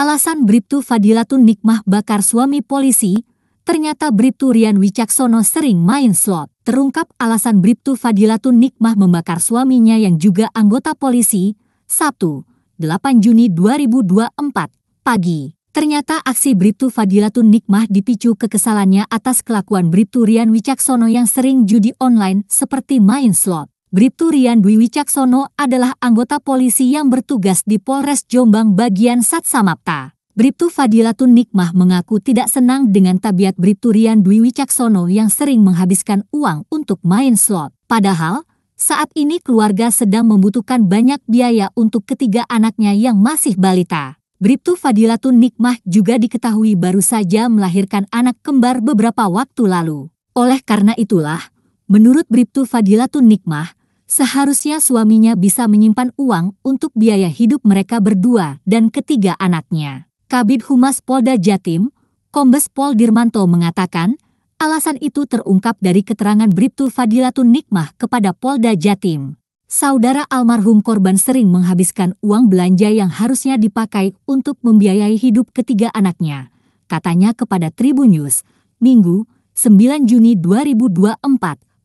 Alasan Bribtu Fadilatun Nikmah bakar suami polisi, ternyata Bribtu Rian Wicaksono sering main slot. Terungkap alasan Bribtu Fadilatun Nikmah membakar suaminya yang juga anggota polisi, Sabtu, 8 Juni 2024, pagi. Ternyata aksi Bribtu Fadilatun Nikmah dipicu kekesalannya atas kelakuan Bribtu Rian Wicaksono yang sering judi online seperti main slot. Bribtu Rian Dwi Wicaksono adalah anggota polisi yang bertugas di Polres Jombang bagian Satsamapta. Bribtu Fadilatun Nikmah mengaku tidak senang dengan tabiat Bribtu Rian Dwi Wicaksono yang sering menghabiskan uang untuk main slot. Padahal, saat ini keluarga sedang membutuhkan banyak biaya untuk ketiga anaknya yang masih balita. Bribtu Fadilatun Nikmah juga diketahui baru saja melahirkan anak kembar beberapa waktu lalu. Oleh karena itulah, menurut Bribtu Fadilatun Nikmah, seharusnya suaminya bisa menyimpan uang untuk biaya hidup mereka berdua dan ketiga anaknya. Kabid Humas Polda Jatim, Kombes Pol Dirmanto mengatakan, alasan itu terungkap dari keterangan Bribtu Fadilatun Nikmah kepada Polda Jatim. Saudara almarhum korban sering menghabiskan uang belanja yang harusnya dipakai untuk membiayai hidup ketiga anaknya. Katanya kepada Tribun News, Minggu, 9 Juni 2024,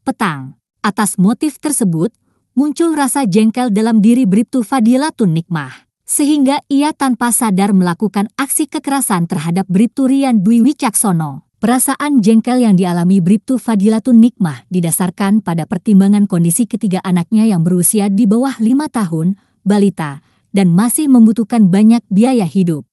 petang. Atas motif tersebut, muncul rasa jengkel dalam diri Bribtu Fadilatun Nikmah. Sehingga ia tanpa sadar melakukan aksi kekerasan terhadap Bribtu Rian Dwi Wicaksono. Perasaan jengkel yang dialami Bribtu Fadilatun Nikmah didasarkan pada pertimbangan kondisi ketiga anaknya yang berusia di bawah lima tahun, balita, dan masih membutuhkan banyak biaya hidup.